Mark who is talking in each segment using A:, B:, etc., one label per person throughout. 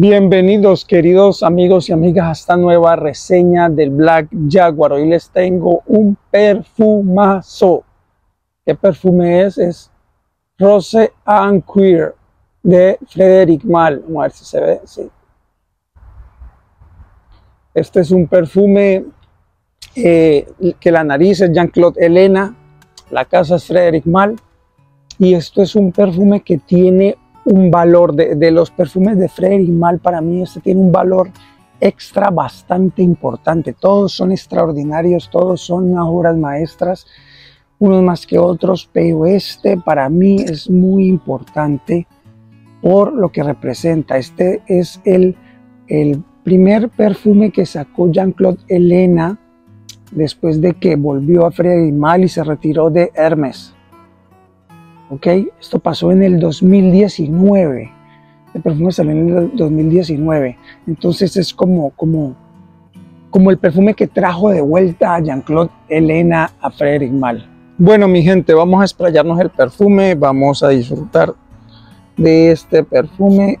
A: Bienvenidos queridos amigos y amigas a esta nueva reseña del Black Jaguar. Hoy les tengo un perfumazo. ¿Qué perfume es? Es Rose and Queer de Frederic Mal. Vamos a ver si se ve. Sí. Este es un perfume eh, que la nariz es Jean-Claude Helena, la casa es Frederic Mal y esto es un perfume que tiene un valor de, los perfumes de Frederic Mal para mí este tiene un valor extra bastante importante. Todos son extraordinarios todos son obras maestras unos más que otros pero este para mí es muy importante por lo que representa. Este es el, primer perfume que sacó Jean-Claude Helena después de que volvió a Frederic Mal y se retiró de Hermes ¿ok? Esto pasó en el 2019. El perfume salió en el 2019. Entonces es como, como, como el perfume que trajo de vuelta a Jean-Claude Elena a Frederic Mal. Bueno, mi gente, vamos a esprayarnos el perfume. Vamos a disfrutar de este perfume.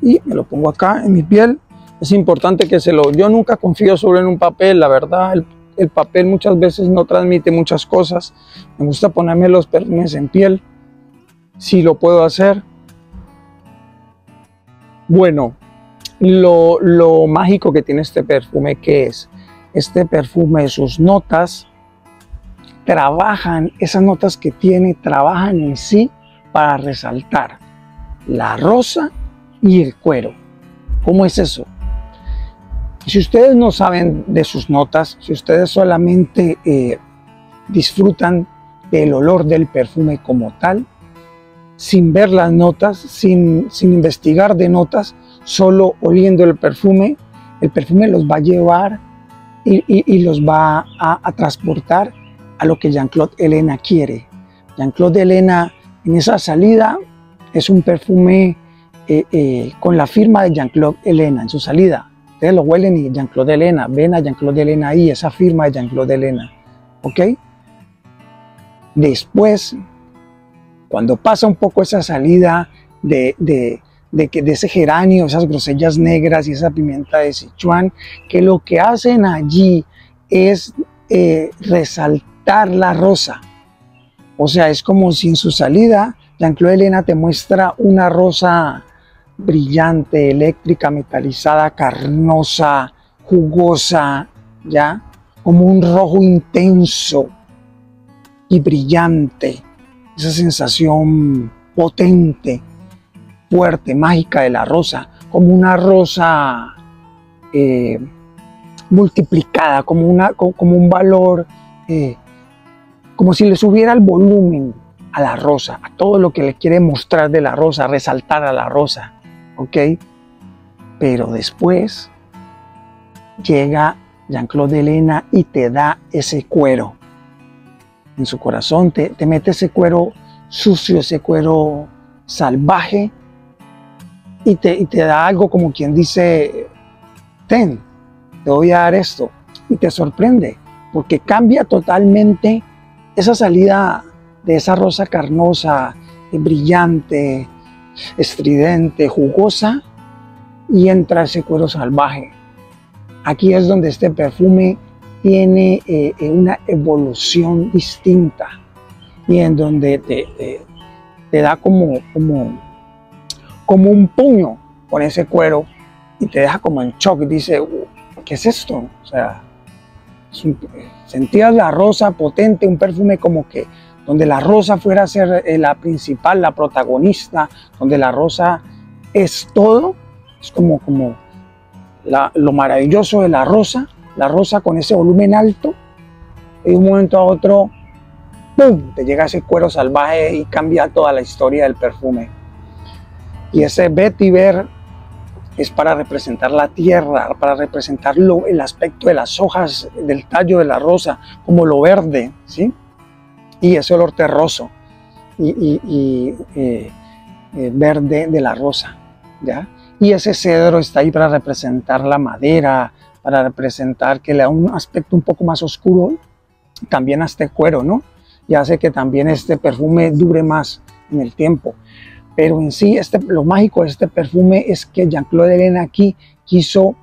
A: Y me lo pongo acá en mi piel. Es importante que se lo... Yo nunca confío solo en un papel, la verdad. El el papel muchas veces no transmite muchas cosas. Me gusta ponerme los perfumes en piel, si lo puedo hacer. Bueno, lo, mágico que tiene este perfume, que es? Este perfume, sus notas, trabajan, esas notas que tiene, trabajan en sí para resaltar la rosa y el cuero. ¿Cómo es eso? Si ustedes no saben de sus notas, si ustedes solamente eh, disfrutan del olor del perfume como tal, sin ver las notas, sin, investigar de notas, solo oliendo el perfume, el perfume los va a llevar y, los va a, transportar a lo que Jean-Claude Elena quiere. Jean-Claude Elena en esa salida es un perfume eh, eh, con la firma de Jean-Claude Elena en su salida lo huelen y Jean-Claude Elena, ven a Jean-Claude Elena ahí, esa firma de Jean-Claude Elena. ¿Ok? Después, cuando pasa un poco esa salida de, de, de, de ese geranio, esas grosellas negras y esa pimienta de Sichuan, que lo que hacen allí es eh, resaltar la rosa. O sea, es como si en su salida Jean-Claude Elena te muestra una rosa brillante, eléctrica, metalizada, carnosa, jugosa, ¿ya? Como un rojo intenso y brillante. Esa sensación potente, fuerte, mágica de la rosa, como una rosa eh, multiplicada, como, una, como un valor, eh, como si le subiera el volumen a la rosa, a todo lo que le quiere mostrar de la rosa, resaltar a la rosa. ¿Ok? Pero después llega Jean-Claude Elena y te da ese cuero. En su corazón te, te mete ese cuero sucio, ese cuero salvaje y te, y te da algo como quien dice, ten, te voy a dar esto. Y te sorprende, porque cambia totalmente esa salida de esa rosa carnosa, brillante, estridente, jugosa y entra ese cuero salvaje. Aquí es donde este perfume tiene eh, eh, una evolución distinta y en donde te, te, da como, como, como un puño con ese cuero y te deja como en shock. Dice, ¿qué es esto? O sea, sentías la rosa potente, un perfume como que donde la rosa fuera a ser eh, la principal, la protagonista, donde la rosa es todo, es como, como lo maravilloso de la rosa, la rosa con ese volumen alto, y de un momento a otro, ¡pum!, te llega ese cuero salvaje y cambia toda la historia del perfume. Y ese vetiver es para representar la tierra, para representar el aspecto de las hojas, del tallo de la rosa, como lo verde, ¿sí? Y ese olor terroso y, eh, eh, verde de la rosa. ¿ya? Y ese cedro está ahí para representar la madera, para representar que le da un aspecto un poco más oscuro también a este cuero, ¿no? Y hace que también este perfume dure más en el tiempo. Pero en sí, este, lo mágico de este perfume es que Jean-Claude Helena aquí quiso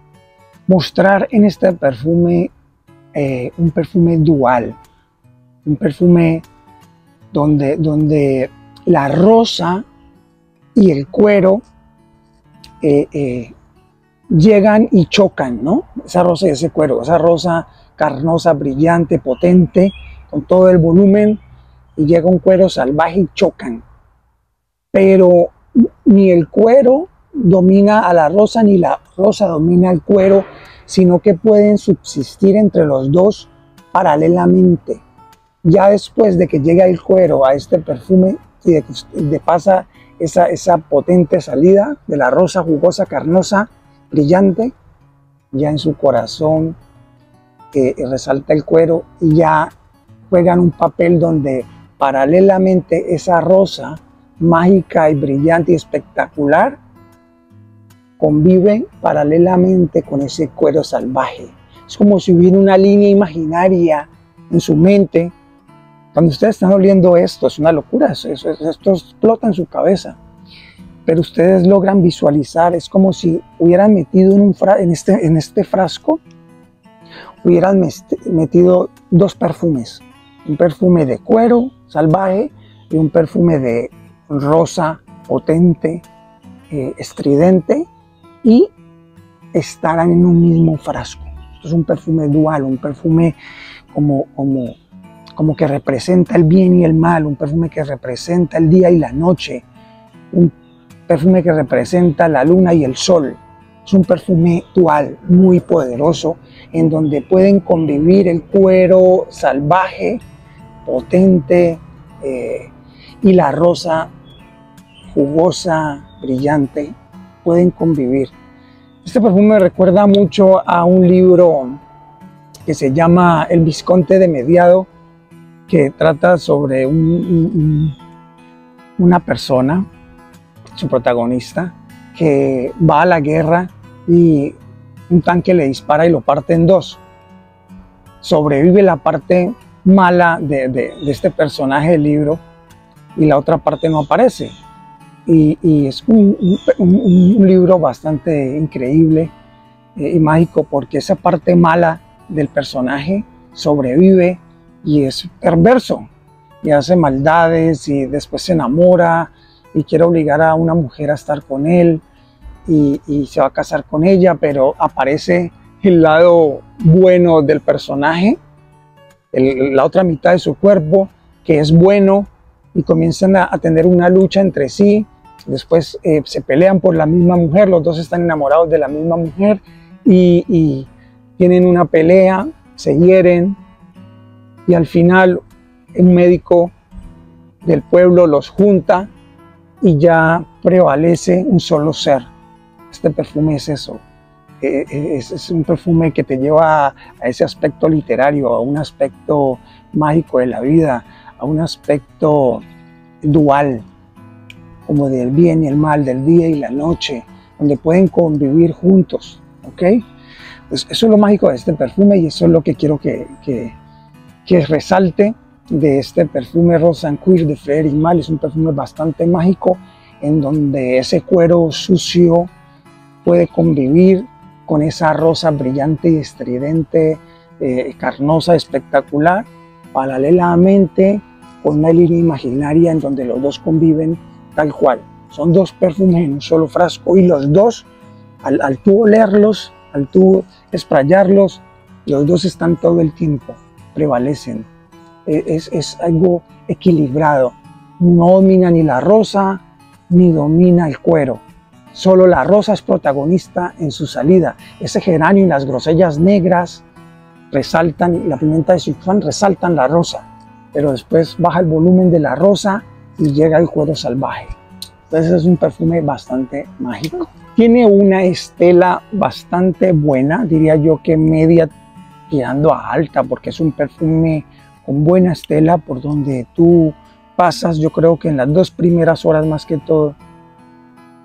A: mostrar en este perfume eh, un perfume dual, un perfume donde, donde la rosa y el cuero eh, eh, llegan y chocan, ¿no? Esa rosa y ese cuero, esa rosa carnosa, brillante, potente, con todo el volumen, y llega un cuero salvaje y chocan. Pero ni el cuero domina a la rosa, ni la rosa domina el cuero, sino que pueden subsistir entre los dos paralelamente. Ya después de que llega el cuero a este perfume y de, pasa esa, esa potente salida de la rosa jugosa, carnosa, brillante, ya en su corazón eh, resalta el cuero y ya juegan un papel donde paralelamente esa rosa mágica y brillante y espectacular convive paralelamente con ese cuero salvaje. Es como si hubiera una línea imaginaria en su mente. Cuando ustedes están oliendo esto, es una locura, esto explota en su cabeza. Pero ustedes logran visualizar, es como si hubieran metido en, un en, este, en este frasco, hubieran metido dos perfumes. Un perfume de cuero salvaje y un perfume de rosa potente, eh, estridente y estarán en un mismo frasco. Esto es un perfume dual, un perfume como, como, como que representa el bien y el mal, un perfume que representa el día y la noche, un perfume que representa la luna y el sol. Es un perfume dual muy poderoso en donde pueden convivir el cuero salvaje, potente eh, y la rosa jugosa, brillante pueden convivir. Este perfume me recuerda mucho a un libro que se llama El Visconte de Mediado, que trata sobre una persona, su protagonista, que va a la guerra y un tanque le dispara y lo parte en dos. Sobrevive la parte mala de este personaje del libro y la otra parte no aparece y, es un, libro bastante increíble eh, y mágico porque esa parte mala del personaje sobrevive y es perverso y hace maldades y después se enamora y quiere obligar a una mujer a estar con él y, se va a casar con ella, pero aparece el lado bueno del personaje, la otra mitad de su cuerpo que es bueno y comienzan a, tener una lucha entre sí. Después eh, se pelean por la misma mujer, los dos están enamorados de la misma mujer y, tienen una pelea, se hieren y al final un médico del pueblo los junta y ya prevalece un solo ser. Este perfume es eso, eh, eh, es, un perfume que te lleva a, ese aspecto literario, a un aspecto mágico de la vida, a un aspecto dual, como del bien y el mal, del día y la noche, donde pueden convivir juntos, ¿ok? Pues eso es lo mágico de este perfume y eso es lo que quiero que, que, que resalte de este perfume Rosanquist de Frederic Mal. Es un perfume bastante mágico en donde ese cuero sucio puede convivir con esa rosa brillante y estridente, eh, carnosa, espectacular, paralelamente con una línea imaginaria en donde los dos conviven tal cual. Son dos perfumes en un solo frasco y los dos, al, al tú olerlos, al tú esprayarlos, los dos están todo el tiempo, prevalecen. E, es, es algo equilibrado. No domina ni la rosa ni domina el cuero. Solo la rosa es protagonista en su salida. Ese geranio y las grosellas negras resaltan, la pimienta de Sichuan resaltan la rosa pero después baja el volumen de la rosa y llega el cuero salvaje. Entonces es un perfume bastante mágico. Tiene una estela bastante buena, diría yo que media tirando a alta, porque es un perfume con buena estela por donde tú pasas. Yo creo que en las dos primeras horas más que todo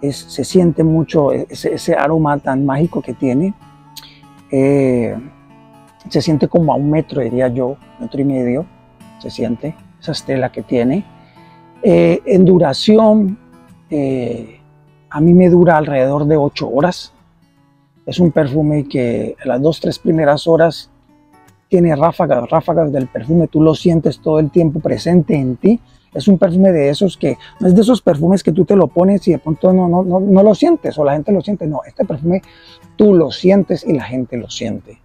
A: se siente mucho ese, aroma tan mágico que tiene. Eh, se siente como a un metro, diría yo, metro y medio se siente esa estela que tiene. Eh, en duración eh, a mí me dura alrededor de 8 horas. Es un perfume que las dos, tres primeras horas tiene ráfagas, ráfagas del perfume, tú lo sientes todo el tiempo presente en ti. Es un perfume de esos que, no es de esos perfumes que tú te lo pones y de pronto no, no, no, no lo sientes o la gente lo siente. No, este perfume tú lo sientes y la gente lo siente.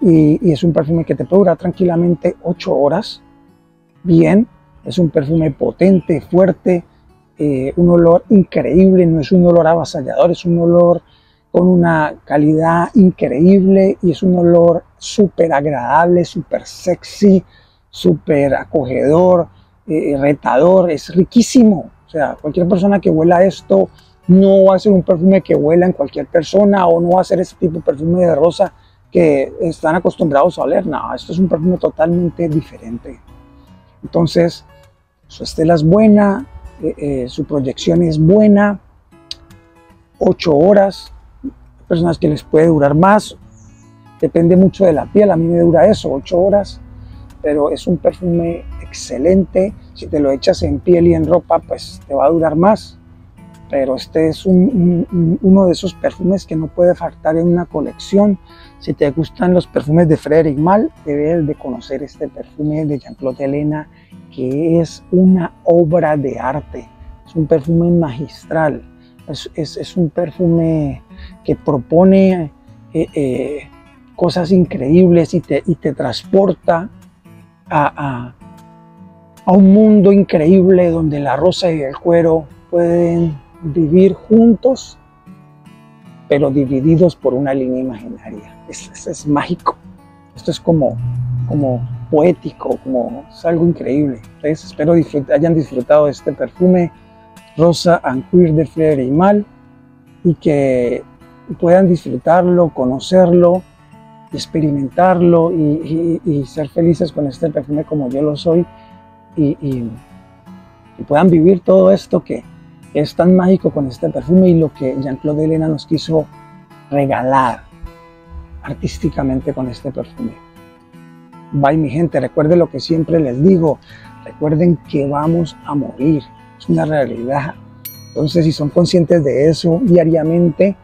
A: Y, y es un perfume que te puede durar tranquilamente 8 horas. Bien, es un perfume potente, fuerte, eh, un olor increíble, no es un olor avasallador, es un olor con una calidad increíble y es un olor súper agradable, súper sexy, súper acogedor, eh, retador, es riquísimo. O sea, cualquier persona que huela esto no va a ser un perfume que huela en cualquier persona o no va a ser ese tipo de perfume de rosa que están acostumbrados a oler. No, esto es un perfume totalmente diferente. Entonces, su estela es buena, eh, eh, su proyección es buena, 8 horas, personas que les puede durar más, depende mucho de la piel, a mí me dura eso, 8 horas, pero es un perfume excelente, si te lo echas en piel y en ropa, pues te va a durar más, pero este es uno de esos perfumes que no puede faltar en una colección. Si te gustan los perfumes de Frederic Mal, debes de conocer este perfume de Jean-Claude Helena, que es una obra de arte. Es un perfume magistral. Es, un perfume que propone eh, eh, cosas increíbles y te, y te transporta a, a un mundo increíble donde la rosa y el cuero pueden vivir juntos, pero divididos por una línea imaginaria. Es, es, mágico. Esto es como, como poético, como es algo increíble. Entonces espero hayan disfrutado de este perfume Rosa and de Frederic Mal y que puedan disfrutarlo, conocerlo, experimentarlo y, ser felices con este perfume como yo lo soy y, y puedan vivir todo esto que, es tan mágico con este perfume y lo que Jean-Claude Elena nos quiso regalar artísticamente con este perfume. Bye mi gente, recuerden lo que siempre les digo, recuerden que vamos a morir, es una realidad. Entonces si son conscientes de eso diariamente,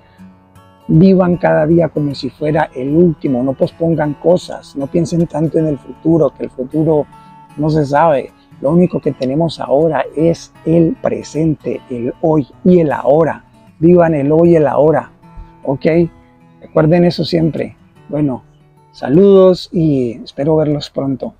A: vivan cada día como si fuera el último, no pospongan cosas, no piensen tanto en el futuro, que el futuro no se sabe. Lo único que tenemos ahora es el presente, el hoy y el ahora. Vivan el hoy y el ahora. ¿Ok? Recuerden eso siempre. Bueno, saludos y espero verlos pronto.